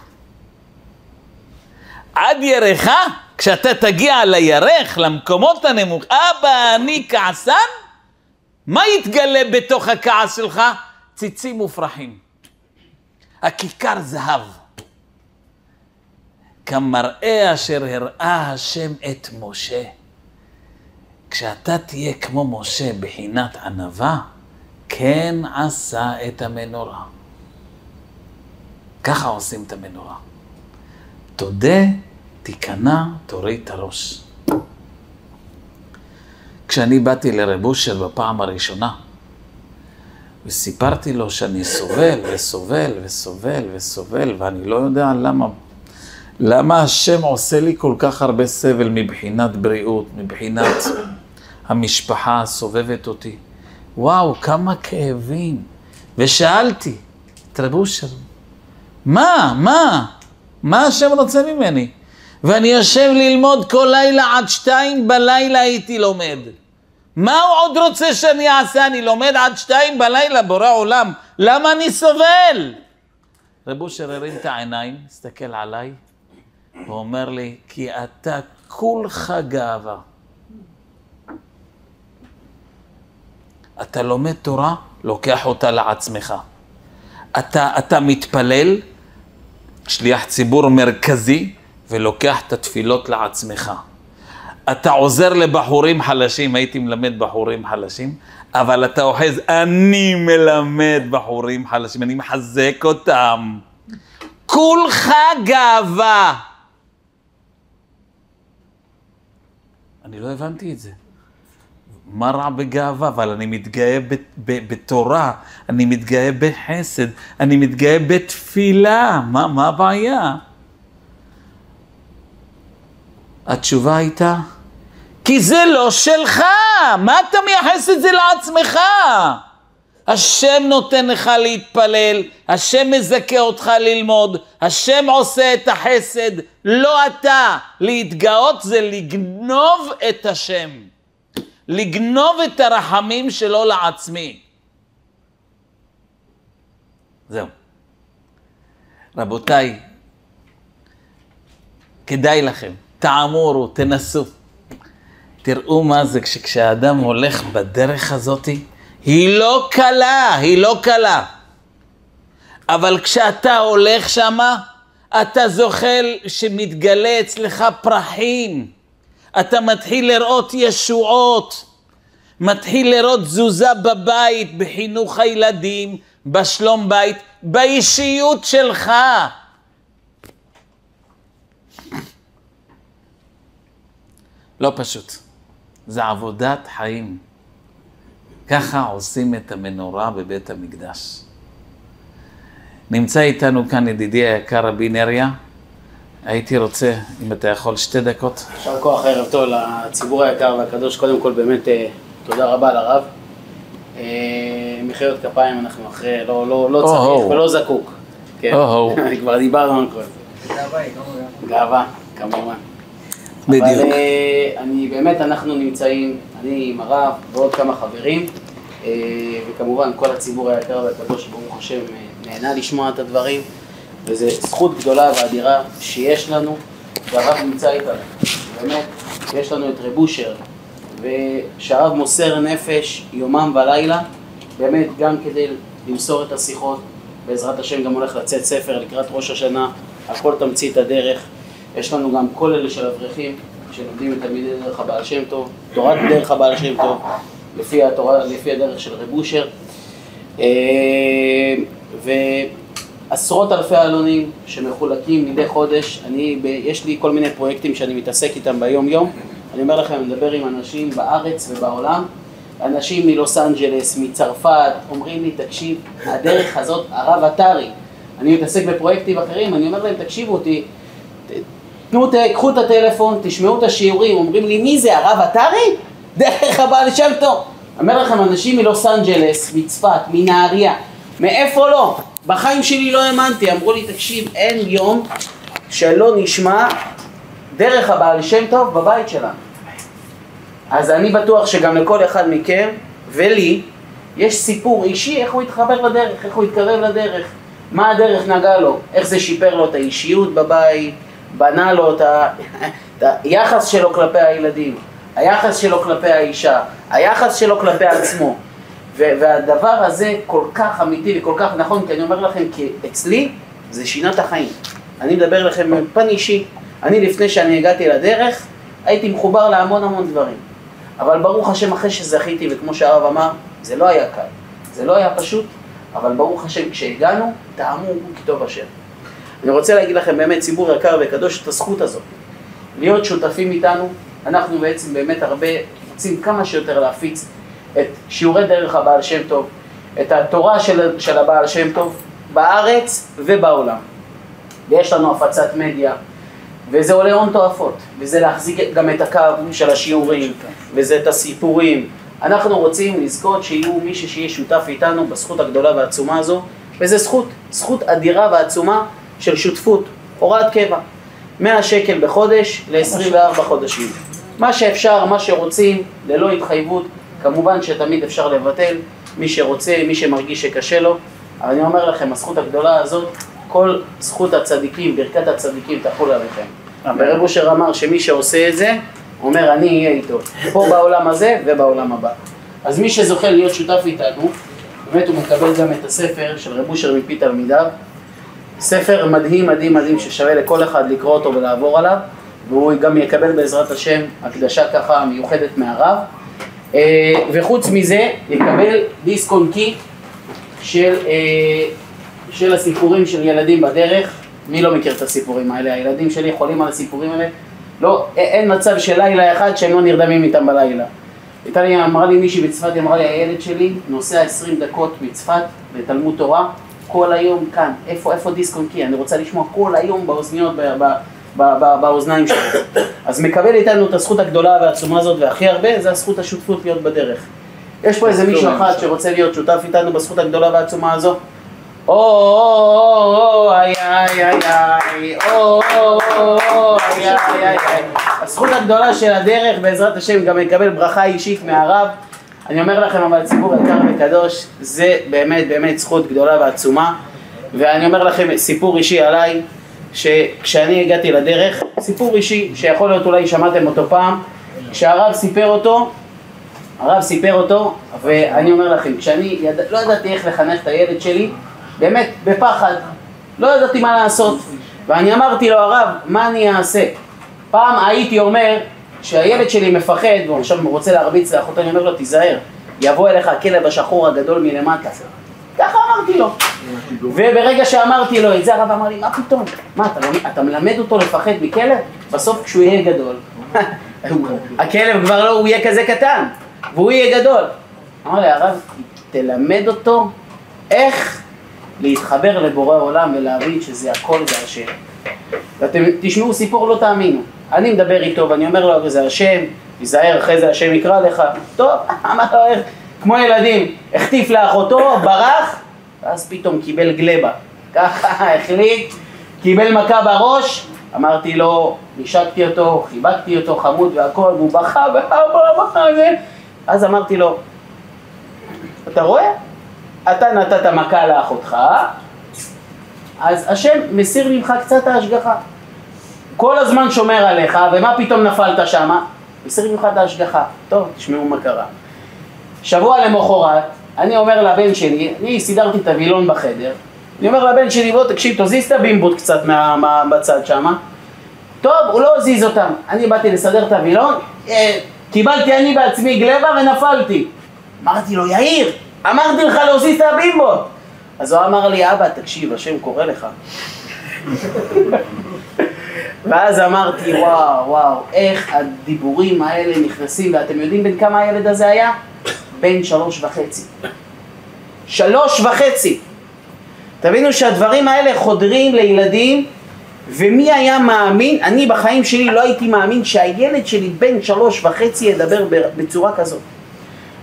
עד ירך, כשאתה תגיע לירך, למקומות הנמוך, אבא, אני כעסן? מה יתגלה בתוך הכעס שלך? ציצים מופרחים. הכיכר זהב. כמראה אשר הראה השם את משה. כשאתה תהיה כמו משה בחינת ענווה, כן עשה את המנורה. ככה עושים את המנורה. תודה, תיכנע, תוריד את הראש. כשאני באתי לרב אושר בפעם הראשונה, וסיפרתי לו שאני סובל וסובל וסובל וסובל, ואני לא יודע למה, למה השם עושה לי כל כך הרבה סבל מבחינת בריאות, מבחינת המשפחה הסובבת אותי. וואו, כמה כאבים. ושאלתי את רב אושר, מה, מה? מה השם רוצה ממני? ואני יושב ללמוד כל לילה עד שתיים בלילה הייתי לומד. מה הוא עוד רוצה שאני אעשה? אני לומד עד שתיים בלילה, בורא עולם. למה אני סובל? רב אושר הרים את העיניים, הסתכל עליי, ואומר לי, כי אתה כולך גאווה. אתה לומד תורה, לוקח אותה לעצמך. אתה, אתה מתפלל, שליח ציבור מרכזי, ולוקח את התפילות לעצמך. אתה עוזר לבחורים חלשים, הייתי מלמד בחורים חלשים, אבל אתה אוחז, אני מלמד בחורים חלשים, אני מחזק אותם. כולך גאווה. אני לא הבנתי את זה. מה רע בגאווה? אבל אני מתגאה ב- ב- בתורה, אני מתגאה בחסד, אני מתגאה בתפילה, מה, מה הבעיה? התשובה הייתה, כי זה לא שלך, מה אתה מייחס את זה לעצמך? השם נותן לך להתפלל, השם מזכה אותך ללמוד, השם עושה את החסד, לא אתה. להתגאות זה לגנוב את השם. לגנוב את הרחמים שלו לעצמי. זהו. רבותיי, כדאי לכם, תעמורו, תנסו. תראו מה זה כשאדם הולך בדרך הזאתי, היא לא קלה, היא לא קלה. אבל כשאתה הולך שמה, אתה זוכל שמתגלה אצלך פרחים. אתה מתחיל לראות ישועות, מתחיל לראות תזוזה בבית, בחינוך הילדים, בשלום בית, באישיות שלך. לא פשוט. זה עבודת חיים. ככה עושים את המנורה בבית המקדש. נמצא איתנו כאן ידידי היקר רבי נריה. הייתי רוצה, אם אתה יכול, שתי דקות. יישר כוח, ערב טוב לציבור היקר והקדוש. קודם כל, באמת, אה, תודה רבה לרב. אה, מחיאות כפיים אנחנו אחרי, לא, לא, לא צריך או-הו. ולא זקוק. כן. (laughs) כבר דיברנו על כל זה. גאווה, כמובן. אבל בדיוק. אה, אני באמת, אנחנו נמצאים, אני עם הרב ועוד כמה חברים, אה, וכמובן כל הציבור היקר והקדוש, ברוך השם, אה, נהנה לשמוע את הדברים, וזו זכות גדולה ואדירה שיש לנו, והרב נמצא איתנו. באמת, יש לנו את רב אושר, ושהרב מוסר נפש יומם ולילה, באמת גם כדי למסור את השיחות, בעזרת השם גם הולך לצאת ספר לקראת ראש השנה, על כל תמצית הדרך. יש לנו גם כל אלה של אברכים, שלומדים את תלמידי דרך הבעל שם טוב, תורת דרך הבעל שם טוב, לפי, התורה, לפי הדרך של רב אושר. אה, ועשרות אלפי עלונים שמחולקים מדי חודש. אני, ב, יש לי כל מיני פרויקטים שאני מתעסק איתם ביום יום. אני אומר לכם, אני מדבר עם אנשים בארץ ובעולם. אנשים מלוס אנג'לס, מצרפת, אומרים לי, תקשיב, הדרך הזאת, הרב עטרי, אני מתעסק בפרויקטים אחרים, אני אומר להם, תקשיבו אותי, תנו, קחו את הטלפון, תשמעו את השיעורים, אומרים לי, מי זה, הרב עטרי? (laughs) דרך הבעל שם טוב. אומר לכם, אנשים מלוס אנג'לס, מצפת, מנהריה, מאיפה לא? בחיים שלי לא האמנתי, אמרו לי, תקשיב, אין יום שלא נשמע דרך הבעל שם טוב בבית שלנו. אז אני בטוח שגם לכל אחד מכם ולי יש סיפור אישי איך הוא התחבר לדרך, איך הוא התקרב לדרך, מה הדרך נגעה לו, איך זה שיפר לו את האישיות בבית, בנה לו את, היחס שלו כלפי הילדים, היחס שלו כלפי האישה, היחס שלו כלפי עצמו. והדבר הזה כל כך אמיתי וכל כך נכון, כי אני אומר לכם, כי אצלי זה שינה את החיים. אני מדבר לכם מפן אישי. אני לפני שאני הגעתי לדרך, הייתי מחובר להמון המון דברים. אבל ברוך השם, אחרי שזכיתי, וכמו שהרב אמר, זה לא היה קל. זה לא היה פשוט, אבל ברוך השם, כשהגענו, טעמו כי טוב השם. אני רוצה להגיד לכם באמת, ציבור יקר וקדוש, את הזכות הזאת. להיות שותפים איתנו, אנחנו בעצם באמת הרבה רוצים כמה שיותר להפיץ את שיעורי דרך הבעל שם טוב, את התורה של, של הבעל שם טוב, בארץ ובעולם. ויש לנו הפצת מדיה, וזה עולה הון תועפות, וזה להחזיק גם את הקו של השיעורים, וזה את הסיפורים. אנחנו רוצים לזכות שיהיו מישהו שיהיה שותף איתנו בזכות הגדולה והעצומה הזו, וזו זכות, זכות אדירה ועצומה של שותפות, הוראת קבע. 100 שקל בחודש ל-24 חודשים. מה שאפשר, מה שרוצים, ללא התחייבות, כמובן שתמיד אפשר לבטל, מי שרוצה, מי שמרגיש שקשה לו, אבל אני אומר לכם, הזכות הגדולה הזאת, כל זכות הצדיקים, ברכת הצדיקים תחול עליכם. ורב אושר אמר שמי שעושה את זה, אומר אני אהיה איתו, פה בעולם הזה ובעולם הבא. אז מי שזוכה להיות שותף איתנו, באמת הוא מקבל גם את הספר של רב אושר מפי תלמידיו, ספר מדהים מדהים מדהים ששווה לכל אחד לקרוא אותו ולעבור עליו, והוא גם יקבל בעזרת השם הקדשה ככה מיוחדת מהרב. אה, וחוץ מזה יקבל דיסק און קי של, אה, של הסיפורים של ילדים בדרך. מי לא מכיר את הסיפורים האלה? הילדים שלי חולים על הסיפורים האלה. לא, אין מצב של לילה אחד שהם לא נרדמים איתם בלילה. הייתה לי, אמרה לי מישהי בצפת, היא אמרה לי, הילד שלי נוסע 20 דקות מצפת לתלמוד תורה, כל היום כאן, איפה, איפה דיסק און קי? אני רוצה לשמוע כל היום באוזניות, ב, ב, ב, ב, באוזניים שלי. אז מקבל איתנו את הזכות הגדולה והעצומה הזאת, והכי הרבה, זה הזכות השותפות להיות בדרך. יש פה איזה מישהו אחד שרוצה להיות שותף איתנו בזכות הגדולה והעצומה הזו? או, איי, איי, איי, איי, או, איי, איי, איי. הזכות הגדולה של הדרך, בעזרת השם, גם מקבל ברכה אישית מהרב. אני אומר לכם, אבל ציבור יקר וקדוש, זה באמת באמת זכות גדולה ועצומה. ואני אומר לכם סיפור אישי עליי, שכשאני הגעתי לדרך, סיפור אישי, שיכול להיות אולי שמעתם אותו פעם, כשהרב סיפר אותו, הרב סיפר אותו, ואני אומר לכם, כשאני יד... לא ידעתי איך לחנך את הילד שלי, באמת, בפחד, לא ידעתי מה לעשות. ואני אמרתי לו, הרב, מה אני אעשה? פעם הייתי אומר, שהילד שלי מפחד, והוא עכשיו רוצה להרביץ לאחותו, אני אומר לו, תיזהר, יבוא אליך הכלב השחור הגדול מלמטה. ככה אמרתי לו. וברגע שאמרתי לו את זה, הרב אמר לי, מה פתאום? מה, אתה, לומד- אתה מלמד אותו לפחד מכלב? בסוף כשהוא יהיה גדול, (laughs) הכלב כבר לא, הוא יהיה כזה קטן, והוא יהיה גדול. אמר לי, הרב, תלמד אותו איך להתחבר לבורא עולם ולהבין שזה הכל זה השם. ואתם תשמעו סיפור, לא תאמינו. אני מדבר איתו ואני אומר לו, זה השם, תיזהר, אחרי זה השם יקרא לך. טוב, אמר לו, איך, כמו ילדים, החטיף לאחותו, ברח, ואז פתאום קיבל גלבה. ככה (laughs) החליט, קיבל מכה בראש, אמרתי לו, נשקתי אותו, חיבקתי אותו חמוד והכל, והוא בכה, ואבא, בכה, זה. אז אמרתי לו, אתה רואה? אתה נתת מכה לאחותך, אז השם מסיר ממך קצת ההשגחה. כל הזמן שומר עליך, ומה פתאום נפלת שמה? מסיר ממך את ההשגחה. טוב, תשמעו מה קרה. שבוע למחרת, אני אומר לבן שלי, אני סידרתי את הווילון בחדר, אני אומר לבן שלי, בוא תקשיב, תזיז את הבימבוט קצת מה, מה, בצד שמה. טוב, הוא לא הזיז אותם. אני באתי לסדר את הווילון, אה, קיבלתי אני בעצמי גלבה ונפלתי. אמרתי לו, יאיר, אמרתי לך להזיז את הבימבוט. אז הוא אמר לי, אבא, תקשיב, השם קורא לך. ואז אמרתי, וואו, וואו, איך הדיבורים האלה נכנסים, ואתם יודעים בין כמה הילד הזה היה? בן שלוש וחצי. שלוש וחצי. תבינו שהדברים האלה חודרים לילדים, ומי היה מאמין, אני בחיים שלי לא הייתי מאמין שהילד שלי בן שלוש וחצי ידבר בצורה כזאת.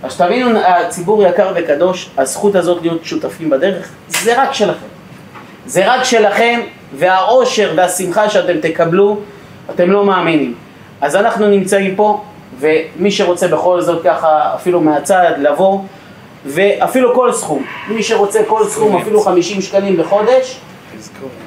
אז שתבינו, הציבור יקר וקדוש, הזכות הזאת להיות שותפים בדרך, זה רק שלכם. זה רק שלכם, והאושר והשמחה שאתם תקבלו, אתם לא מאמינים. אז אנחנו נמצאים פה, ומי שרוצה בכל זאת ככה, אפילו מהצד, לבוא, ואפילו כל סכום, מי שרוצה כל סכום, אפילו 50 שקלים בחודש,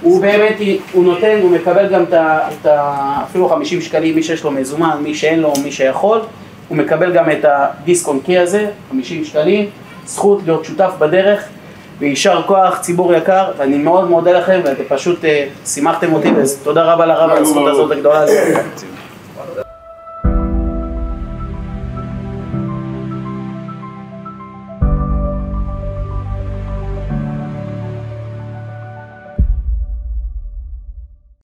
הוא באמת, הוא נותן, הוא מקבל גם את ה... אפילו 50 שקלים, מי שיש לו מזומן, מי שאין לו, מי שיכול, הוא מקבל גם את הדיסק און קי הזה, 50 שקלים, זכות להיות שותף בדרך, ויישר כוח, ציבור יקר, ואני מאוד מודה לכם, ואתם פשוט uh, שימחתם אותי, ותודה רבה לרב על הזכות הזאת הגדולה. (laughs)